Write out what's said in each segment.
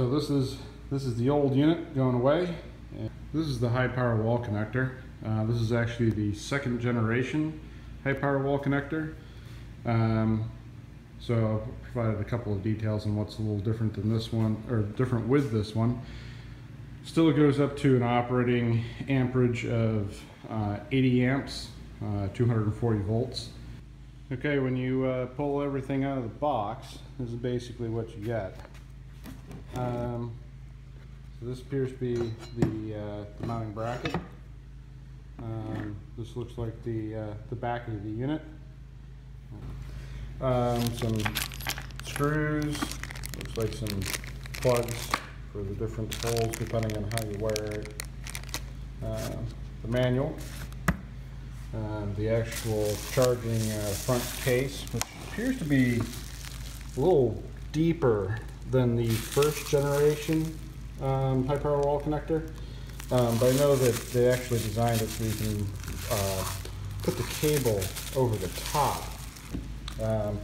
so this is this is the old unit going away. This is the high power wall connector. Uh, this is actually the second generation high power wall connector. Um, so I provided a couple of details on what's a little different than this one, or different with this one. Still goes up to an operating amperage of uh, 80 amps, uh, 240 volts. Okay, when you uh, pull everything out of the box, this is basically what you get. Um, so this appears to be the, uh, the mounting bracket. Um, this looks like the, uh, the back of the unit. Um, some screws, looks like some plugs for the different holes depending on how you wire it. Uh, the manual, um, the actual charging uh, front case, which appears to be a little deeper than the first generation um, high power wall connector. Um, but I know that they actually designed it so you can uh, put the cable over the top. Um,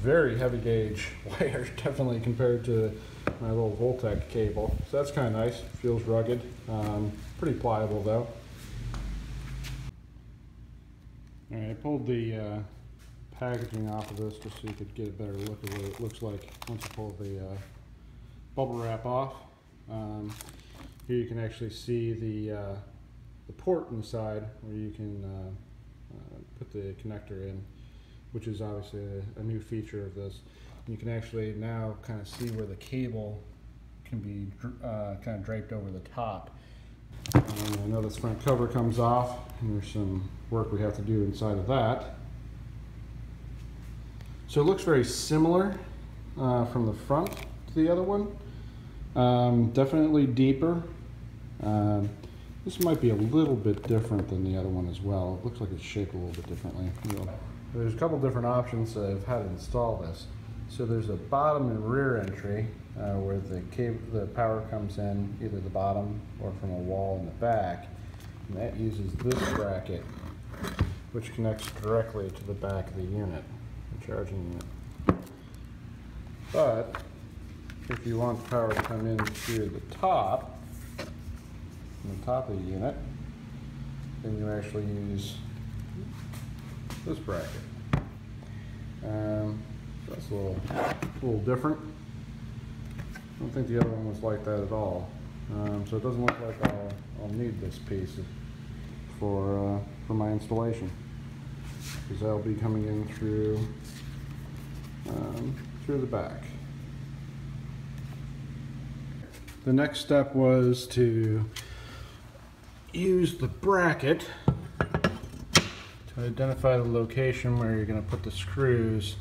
very heavy gauge wire, definitely compared to my little Voltec cable. So that's kind of nice. Feels rugged. Um, pretty pliable though. All right, I pulled the uh, packaging off of this just so you could get a better look at what it looks like once you pull the uh, bubble wrap off. Um, here you can actually see the, uh, the port inside where you can uh, uh, put the connector in, which is obviously a, a new feature of this. And you can actually now kind of see where the cable can be uh, kind of draped over the top. Um, I know this front cover comes off, and there's some work we have to do inside of that. So it looks very similar uh, from the front to the other one. Um, definitely deeper. Um, this might be a little bit different than the other one as well. It looks like it's shaped a little bit differently. There's a couple different options of how to install this. So there's a bottom and rear entry uh, where the cable, the power comes in either the bottom or from a wall in the back. And that uses this bracket, which connects directly to the back of the unit, charging unit. But if you want the power to come in through the top, from the top of the unit, then you actually use this bracket. Um, that's a little, a little different. I don't think the other one was like that at all. Um, so it doesn't look like I'll, I'll need this piece for, uh, for my installation. Because that'll be coming in through, um, through the back. The next step was to use the bracket to identify the location where you're going to put the screws.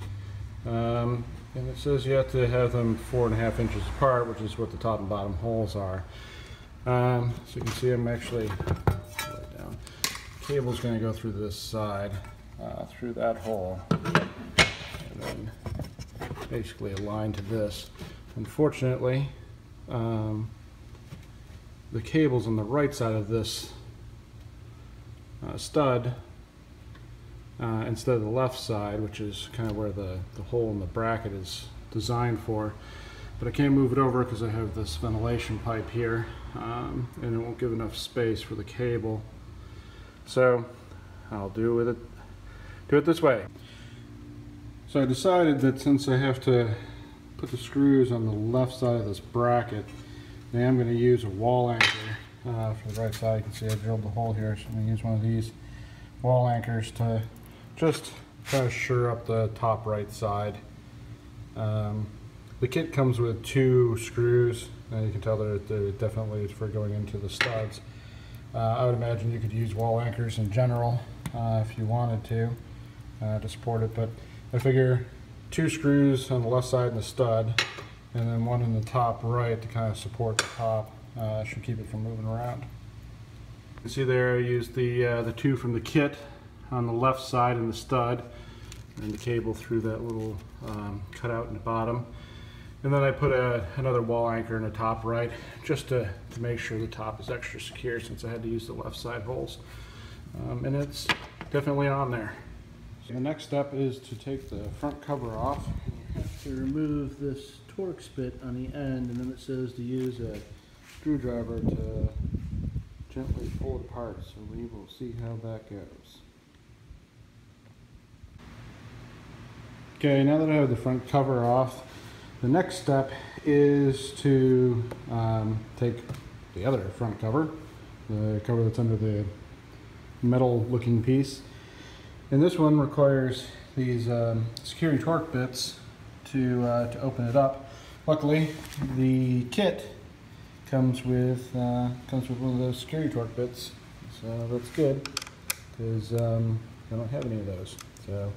Um, and it says you have to have them four and a half inches apart, which is what the top and bottom holes are. Um, so you can see I'm actually. Cable's going to go through this side, uh, through that hole, and then basically aligned to this. Unfortunately, um, the cable's on the right side of this uh, stud uh, instead of the left side, which is kind of where the, the hole in the bracket is designed for. But I can't move it over because I have this ventilation pipe here um, and it won't give enough space for the cable. So I'll do with it, do it this way. So I decided that since I have to put the screws on the left side of this bracket, I am going to use a wall anchor uh, for the right side. You can see I drilled the hole here, so I'm going to use one of these wall anchors to just kind of sure up the top right side. Um, the kit comes with two screws, and you can tell that they're definitely for going into the studs. Uh, I would imagine you could use wall anchors in general uh, if you wanted to uh, to support it, but I figure two screws on the left side and the stud, and then one in the top right to kind of support the top. Uh, should keep it from moving around. You see there I used the, uh, the two from the kit on the left side and the stud and the cable through that little um, cutout in the bottom. And then I put a, another wall anchor in the top right just to, to make sure the top is extra secure since I had to use the left side holes. Um, and it's definitely on there. So the next step is to take the front cover off. You have to remove this Torx bit on the end, and then it says to use a screwdriver to gently pull it apart, so we will see how that goes. Okay, now that I have the front cover off, the next step is to um, take the other front cover, the cover that's under the metal looking piece, and this one requires these um, security torque bits to, uh, to open it up. Luckily, the kit comes with uh, comes with one of those security torque bits, so that's good because um, I don't have any of those. So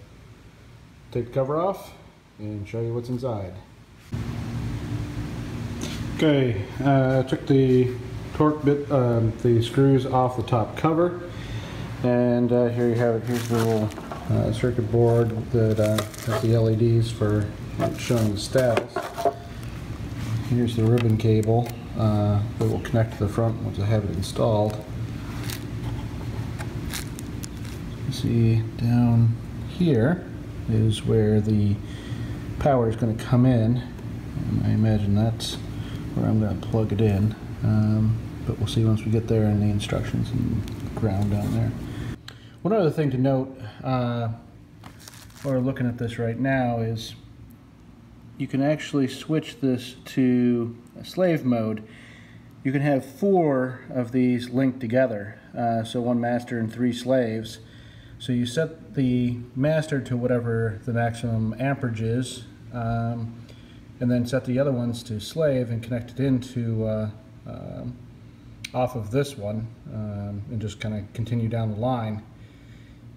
take the cover off and show you what's inside. Okay, uh, took the torque bit, um, the screws off the top cover, and uh, here you have it. Here's the little uh, circuit board that uh, has the LEDs for showing the status. Here's the ribbon cable uh, that will connect to the front once I have it installed. See down here is where the power is going to come in. And I imagine that's where I'm going to plug it in. Um, but we'll see once we get there and the instructions and ground down there. One other thing to note uh, we're looking at this right now is you can actually switch this to slave mode. You can have four of these linked together, uh, so one master and three slaves. So you set the master to whatever the maximum amperage is, um, and then set the other ones to slave and connect it into uh, um, off of this one, um, and just kind of continue down the line.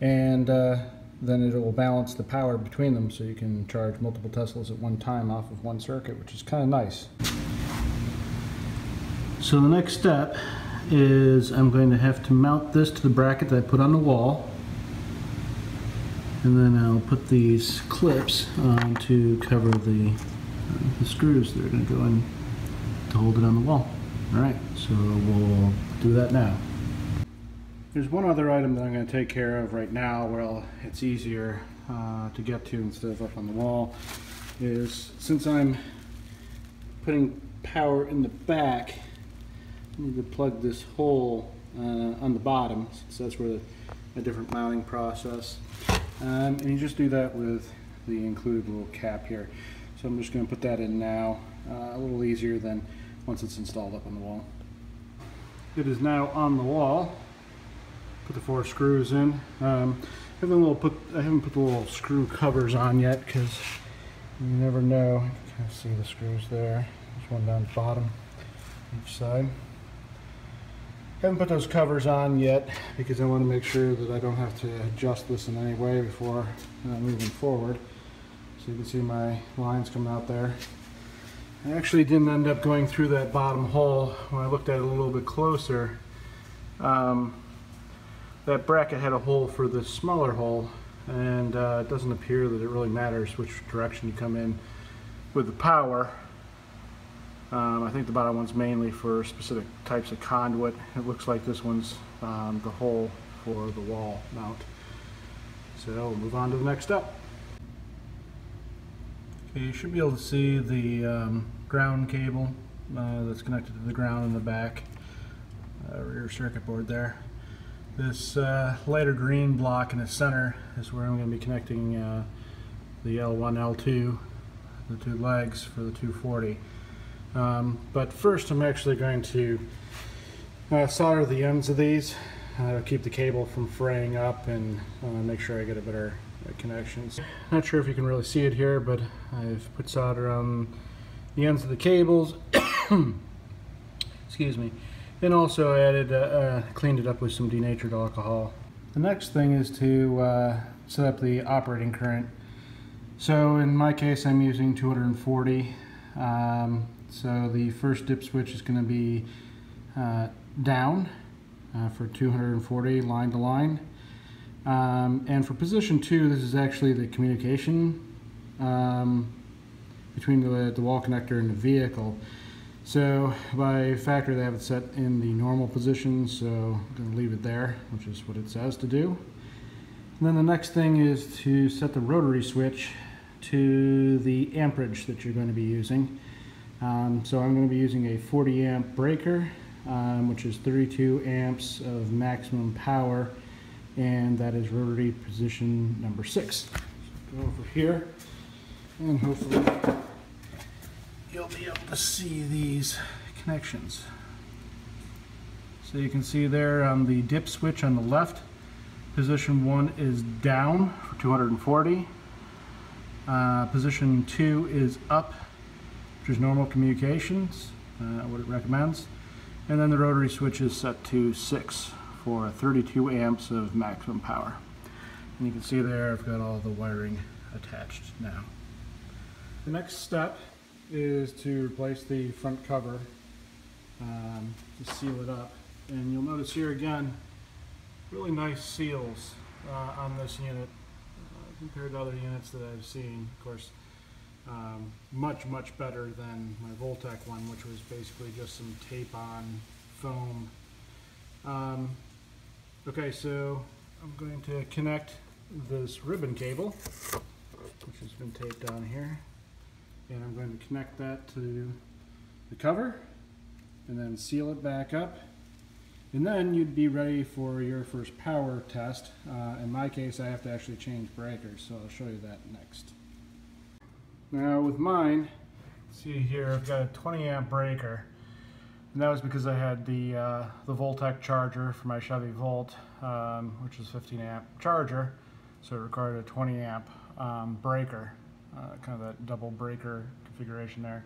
And uh, then it will balance the power between them so you can charge multiple Teslas at one time off of one circuit, which is kind of nice. So the next step is I'm going to have to mount this to the bracket that I put on the wall. And then I'll put these clips on to cover the, uh, the screws that are going to go in to hold it on the wall. Alright, so we'll do that now. There's one other item that I'm going to take care of right now well it's easier uh, to get to instead of up on the wall is since I'm putting power in the back I need to plug this hole uh, on the bottom so that's where the, a different mounting process um, and you just do that with the included little cap here so I'm just going to put that in now uh, a little easier than once it's installed up on the wall. It is now on the wall put the four screws in. Um, I haven't put I haven't put the little screw covers on yet because you never know. You can kind of see the screws there. There's one down the bottom each side. Haven't put those covers on yet because I want to make sure that I don't have to adjust this in any way before uh, moving forward. So you can see my lines coming out there. I actually didn't end up going through that bottom hole when I looked at it a little bit closer. Um, that bracket had a hole for the smaller hole and uh, it doesn't appear that it really matters which direction you come in with the power. Um, I think the bottom one's mainly for specific types of conduit. It looks like this one's um, the hole for the wall mount. So we'll move on to the next step. Okay, you should be able to see the um, ground cable uh, that's connected to the ground in the back uh, rear circuit board there. This uh, lighter green block in the center is where I'm going to be connecting uh, the L1, L2, the two legs for the 240. Um, but first I'm actually going to uh, solder the ends of these to keep the cable from fraying up and uh, make sure I get a better connections. Not sure if you can really see it here, but I've put solder on the ends of the cables. Excuse me and also added, uh, uh, cleaned it up with some denatured alcohol. The next thing is to uh, set up the operating current. So in my case I'm using 240. Um, so the first dip switch is going to be uh, down uh, for 240 line to line. Um, and for position two, this is actually the communication um, between the, the wall connector and the vehicle. So by factor they have it set in the normal position, so I'm going to leave it there, which is what it says to do. And then the next thing is to set the rotary switch to the amperage that you're going to be using. Um, so I'm going to be using a 40 amp breaker, um, which is 32 amps of maximum power, and that is rotary position number six. Go over here, and hopefully you'll be able to see these connections. So you can see there on the dip switch on the left, position one is down for 240. Uh, position two is up, which is normal communications, uh, what it recommends. And then the rotary switch is set to six for 32 amps of maximum power. And you can see there I've got all the wiring attached now. The next step is to replace the front cover um, to seal it up. And you'll notice here again, really nice seals uh, on this unit uh, compared to other units that I've seen. Of course, um, much, much better than my Voltec one, which was basically just some tape on foam. Um, okay, so I'm going to connect this ribbon cable, which has been taped on here, and I'm going to connect that to the cover and then seal it back up. And then you'd be ready for your first power test. Uh, in my case, I have to actually change breakers, so I'll show you that next. Now with mine, see here, I've got a 20 amp breaker. And that was because I had the, uh, the Voltec charger for my Chevy Volt, um, which is 15 amp charger. So it required a 20 amp um, breaker, uh, kind of that double breaker configuration there.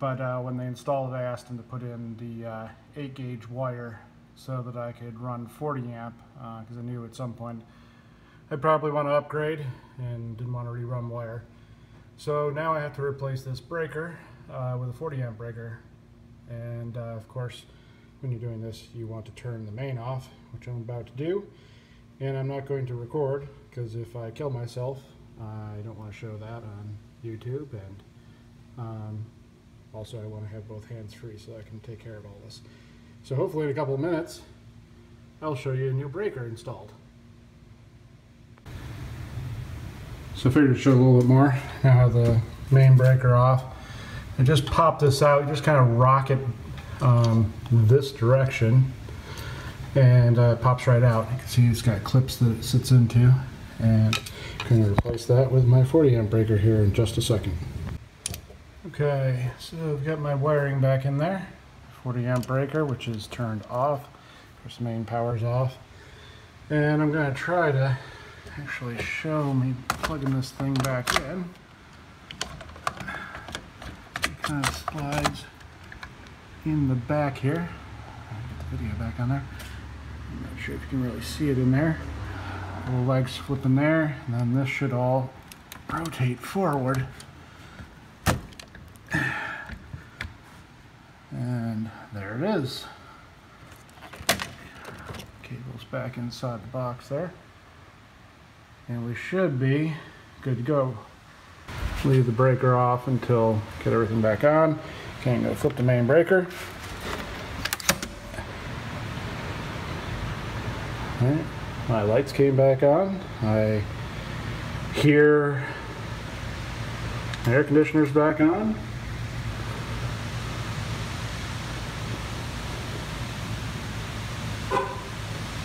But uh, when they installed it, I asked them to put in the uh, 8 gauge wire so that I could run 40 amp because I knew at some point I'd probably want to upgrade and didn't want to rerun wire. So now I have to replace this breaker uh, with a 40 amp breaker. And uh, of course, when you're doing this, you want to turn the main off, which I'm about to do. And I'm not going to record because if I kill myself, I don't want to show that on YouTube. And um, also, I want to have both hands free so I can take care of all this. So hopefully in a couple of minutes, I'll show you a new breaker installed. So I figured to show a little bit more. Now the main breaker off. And just pop this out, just kind of rock it um, this direction and uh, pops right out. You can see it's got clips that it sits into and I'm going to replace that with my 40 amp breaker here in just a second. Okay, so I've got my wiring back in there. 40 amp breaker, which is turned off. Of course, the main power's off. And I'm going to try to actually show me plugging this thing back in. Kind of slides in the back here. Get the video back on there. I'm not sure if you can really see it in there. Little legs flipping there, and then this should all rotate forward. And there it is. Cable's back inside the box there. And we should be good to go. Leave the breaker off until get everything back on. Okay, I'm gonna flip the main breaker. All right, my lights came back on. I hear the air conditioner's back on.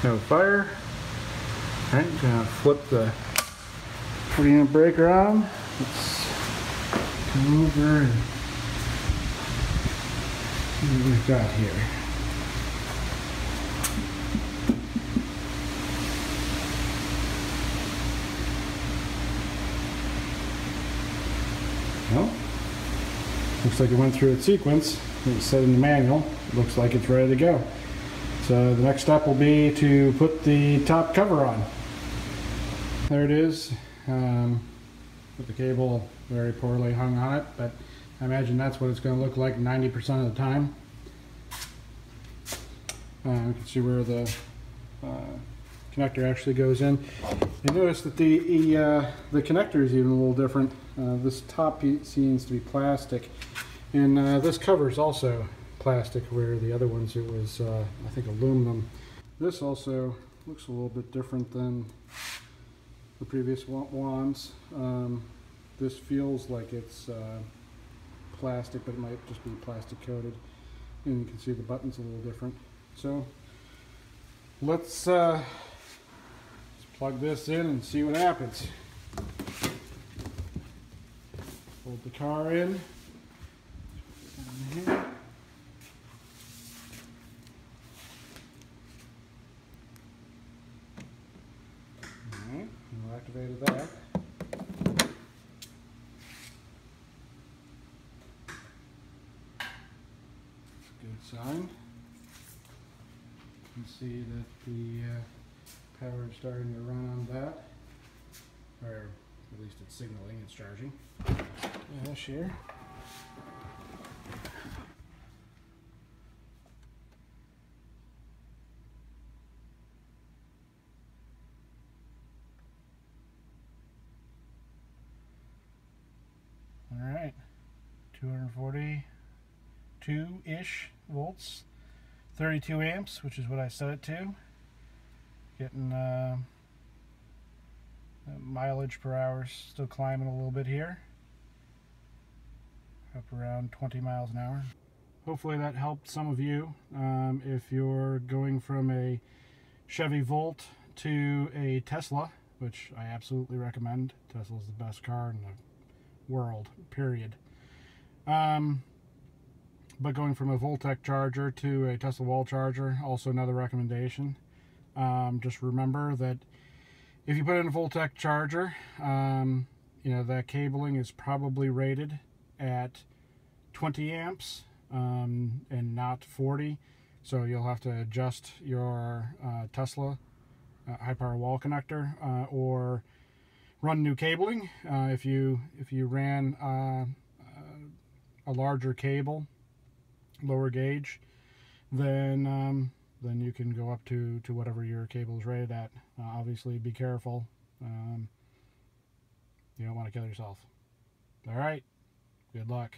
No fire. All right, gonna flip the 40 amp breaker on. Let's come over and see what we've got here. Well, looks like it went through its sequence. It set in the manual. Looks like it's ready to go. So the next step will be to put the top cover on. There it is. Um, with the cable very poorly hung on it, but I imagine that's what it's going to look like 90% of the time. Uh, you can see where the uh, connector actually goes in. You notice that the uh, the connector is even a little different. Uh, this top seems to be plastic, and uh, this cover is also plastic, where the other ones it was uh, I think aluminum. This also looks a little bit different than the previous wands. Um, This feels like it's uh, plastic, but it might just be plastic coated. And you can see the button's a little different. So let's, uh, let's plug this in and see what happens. Hold the car in. in here. Alright, we activated that. Good sign. You can see that the uh, power is starting to run on that. Or at least it's signaling it's charging. Dash here. All right, 242-ish volts, 32 amps, which is what I set it to. Getting uh, mileage per hour still climbing a little bit here. Up around 20 miles an hour. Hopefully that helped some of you. Um, if you're going from a Chevy Volt to a Tesla, which I absolutely recommend. Tesla's the best car in the world, period. Um, but going from a Voltec charger to a Tesla wall charger, also another recommendation. Um, just remember that if you put in a Voltec charger, um, you know, that cabling is probably rated at 20 amps um, and not 40. So you'll have to adjust your uh, Tesla uh, high power wall connector uh, or run new cabling. Uh, if you if you ran uh, a larger cable, lower gauge, then um, then you can go up to to whatever your cable is rated at. Uh, obviously, be careful. Um, you don't want to kill yourself. All right. Good luck.